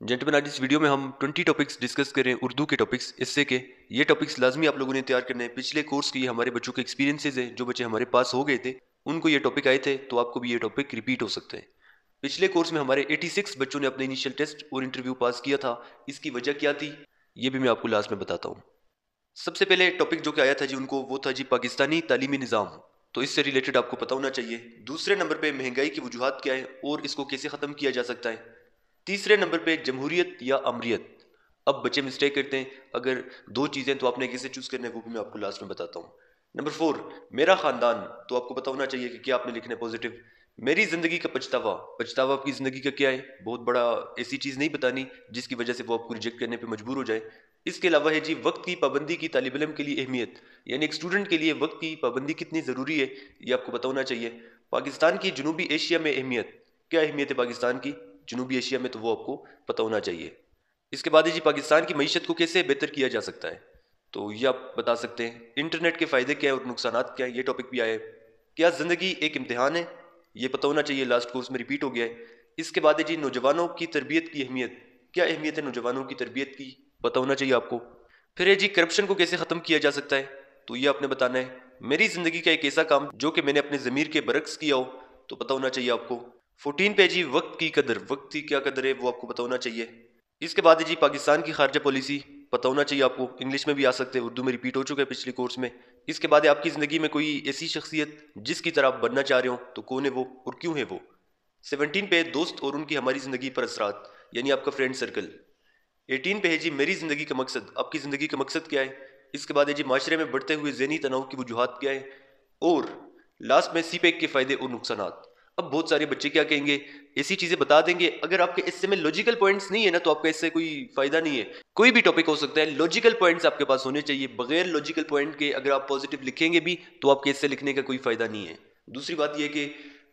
Gentleman आज इस video में हम 20 टॉपिक्स डिस्कस करें उर्दू के टॉपिक्स इससे के ये टॉपिक्स लाजमी आप लोगों ने तैयार करने हैं। पिछले कोर्स की हमारे बच्चों के एक्सपीरियंसेस हैं, जो बच्चे हमारे पास हो गए थे, उनको ये टॉपिक आए थे तो आपको भी ये टॉपिक रिपीट हो सकते हैं। पिछले कोर्स में हमारे 86 बच्चों ने अपने इनिशियल टेस्ट और इंटरव्यू पास किया था। इसकी वजह क्या थी, ये भी मैं आपको लास्ट में बताता हूँ। सबसे पहले टॉपिक जो कि आया था जी, उनको वो था जी पाकिस्तानी तालीमी निज़ाम। तो इससे रिलेटेड आपको पता होना चाहिए। दूसरे नंबर पर महँगाई की वजूहत क्या है और इसको कैसे ख़त्म किया जा सकता है? तीसरे नंबर पे जमहूरियत या अमरीत अब बच्चे मिस्टेक करते हैं। अगर दो चीज़ें तो आपने कैसे चूज़ करना है वो भी मैं आपको लास्ट में बताता हूँ। नंबर फोर मेरा ख़ानदान। तो आपको पता होना चाहिए कि क्या आपने लिखना है पॉजिटिव मेरी ज़िंदगी का पछतावा। पछतावा आपकी ज़िंदगी का क्या है? बहुत बड़ा ऐसी चीज़ नहीं बतानी जिसकी वजह से वो आपको रिजेक्ट करने पर मजबूर हो जाए। इसके अलावा है जी, वक्त की पाबंदी की तालब इलम के लिए अहमियत। यानी एक स्टूडेंट के लिए वक्त की पाबंदी कितनी ज़रूरी है, ये आपको पता होना चाहिए। पाकिस्तान की जनूबी एशिया में अहमियत। क्या अहमियत है पाकिस्तान की? जनूबी एशिया में तो वो आपको पता होना चाहिए। इसके बाद जी पाकिस्तान की मीशत को कैसे बेहतर किया जा सकता है? तो ये आप बता सकते हैं, इंटरनेट के फ़ायदे क्या है और नुकसान क्या है? ये टॉपिक भी आए क्या ज़िंदगी एक इम्तहान है? ये पता होना चाहिए लास्ट कोर्स में रिपीट हो गया है। इसके बाद जी नौजवानों की तरबियत की अहमियत। क्या अहमियत है नौजवानों की तरबियत की? पता होना चाहिए आपको। फिर है जी करप्शन को कैसे ख़त्म किया जा सकता है? तो ये आपने बताना है। मेरी ज़िंदगी का एक ऐसा काम, जो कि मैंने अपने ज़मीर के बरक्स किया हो तो पता होना चाहिए आपको। फोर्टीन पे जी, वक्त की कदर। वक्त की क्या कदर है, वो आपको पता होना चाहिए। इसके बाद जी, पाकिस्तान की खारजा पॉलिसी। पता होना चाहिए आपको। इंग्लिश में भी आ सकते हैं। उर्दू में रिपीट हो चुका है पिछले कोर्स में। इसके बाद आपकी ज़िंदगी में कोई ऐसी शख्सियत जिसकी तरह आप बनना चाह रहे हो तो कौन है वो और क्यों है वो? सेवनटीन पे दोस्त और उनकी हमारी ज़िंदगी पर असरात, यानी आपका फ्रेंड सर्कल एटीन पे है जी, मेरी ज़िंदगी का मकसद। आपकी ज़िंदगी का मकसद क्या है? इसके बाद है जी, माशरे में बढ़ते हुए जहनी तनाव की वजूहत क्या है? और लास्ट में सी पैक के फ़ायदे और नुकसान अब बहुत सारे बच्चे क्या कहेंगे? ऐसी चीज़ें बता देंगे। अगर आपके इससे में लॉजिकल पॉइंट्स नहीं है ना तो आपका इससे कोई फ़ायदा नहीं है। कोई भी टॉपिक हो सकता है लॉजिकल पॉइंट्स आपके पास होने चाहिए। बगैर लॉजिकल पॉइंट के अगर आप पॉजिटिव लिखेंगे भी तो आपके इससे लिखने का कोई फ़ायदा नहीं है। दूसरी बात यह कि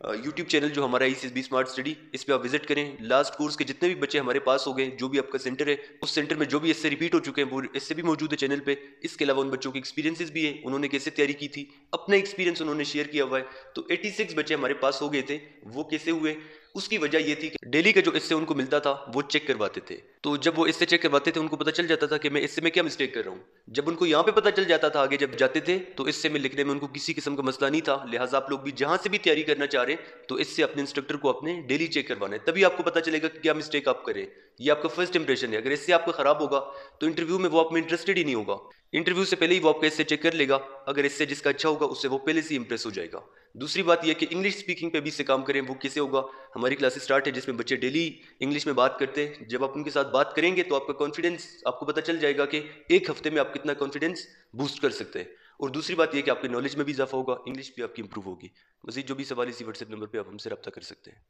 यूट्यूब चैनल जो हमारा आई बी स्मार्ट स्टडी इस पर आप विज़िट करें। लास्ट कोर्स के जितने भी बच्चे हमारे पास हो गए, जो भी आपका सेंटर है, उस सेंटर में जो भी इससे रिपीट हो चुके हैं, वो इससे भी मौजूद है चैनल पे। इसके अलावा उन बच्चों के एक्सपीरियंसेस भी है, उन्होंने कैसे तैयारी की थी, अपना एक्सपीरियंस उन्होंने शेयर किया हुआ है। तो 86 बच्चे हमारे पास हो गए थे, वो कैसे हुए? उसकी वजह ये थी कि डेली का जो इससे उनको मिलता था, वो चेक करवाते थे। तो जब वो इससे चेक करवाते थे, उनको पता चल जाता था कि मैं इससे, में क्या मिस्टेक कर रहा हूँ। जब उनको यहाँ पे पता चल जाता था, आगे जब जाते थे तो इससे में लिखने में उनको किसी किस्म का मसला नहीं था। लिहाजा आप लोग भी जहाँ से भी तैयारी करना चाह रहे तो इससे अपने इंस्ट्रक्टर को अपने डेली चेक करवाना है। तभी आपको पता चलेगा कि क्या मिस्टेक आप करें। ये आपका फ़र्स्ट इंप्रेशन है। अगर इससे आपका खराब होगा तो इंटरव्यू में वो आप में इंटरेस्टेड ही नहीं होगा। इंटरव्यू से पहले ही वो आपका इससे चेक कर लेगा। अगर इससे जिसका अच्छा होगा, उससे वो पहले से इंप्रेस हो जाएगा। दूसरी बात यह कि इंग्लिश स्पीकिंग पे भी इससे काम करें, वो कैसे होगा? हमारी क्लासेस स्टार्ट है, जिसमें बच्चे डेली इंग्लिश में बात करते हैं। जब आप उनके साथ बात करेंगे तो आपका कॉन्फिडेंस आपको पता चल जाएगा कि एक हफ़्ते में आप कितना कॉन्फिडेंस बूस्ट कर सकते हैं। और दूसरी बात यह कि आपके नॉलेज में भी इजाफा होगा इंग्लिश भी आपकी इंप्रूव होगी। मजीद जो भी सवाल इसी व्हाट्सएप नंबर पर आप हमसे रब्ता कर सकते हैं।